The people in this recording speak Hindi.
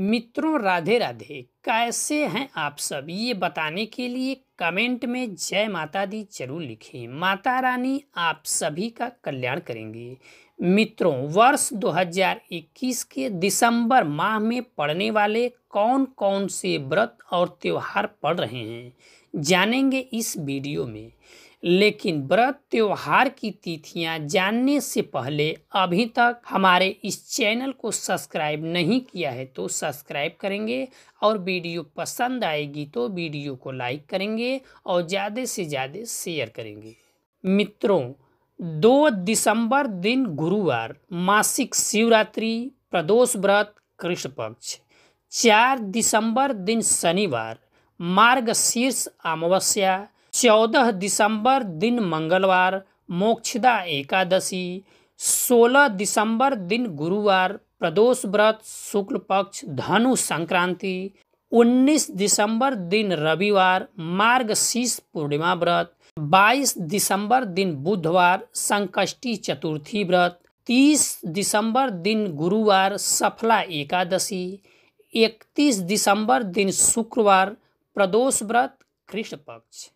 मित्रों राधे राधे, कैसे हैं आप सब? ये बताने के लिए कमेंट में जय माता दी ज़रूर लिखें। माता रानी आप सभी का कल्याण करेंगे। मित्रों, वर्ष 2021 के दिसंबर माह में पड़ने वाले कौन कौन से व्रत और त्यौहार पड़ रहे हैं, जानेंगे इस वीडियो में। लेकिन व्रत त्योहार की तिथियाँ जानने से पहले अभी तक हमारे इस चैनल को सब्सक्राइब नहीं किया है तो सब्सक्राइब करेंगे और वीडियो पसंद आएगी तो वीडियो को लाइक करेंगे और ज़्यादा से ज़्यादा शेयर करेंगे। मित्रों, दो दिसंबर दिन गुरुवार, मासिक शिवरात्रि, प्रदोष व्रत, कृष्ण पक्ष। चार दिसंबर दिन शनिवार मार्ग शीर्ष अमावस्या चौदह दिसंबर दिन मंगलवार, मोक्षदा एकादशी। सोलह दिसंबर दिन गुरुवार, प्रदोष व्रत, शुक्ल पक्ष, धनु संक्रांति। उन्नीस दिसंबर दिन रविवार मार्ग शीर्ष पूर्णिमा व्रत। 22 दिसंबर दिन बुधवार, संकष्टी चतुर्थी व्रत। 30 दिसंबर दिन गुरुवार, सफला एकादशी। 31 दिसंबर दिन शुक्रवार, प्रदोष व्रत, कृष्ण पक्ष।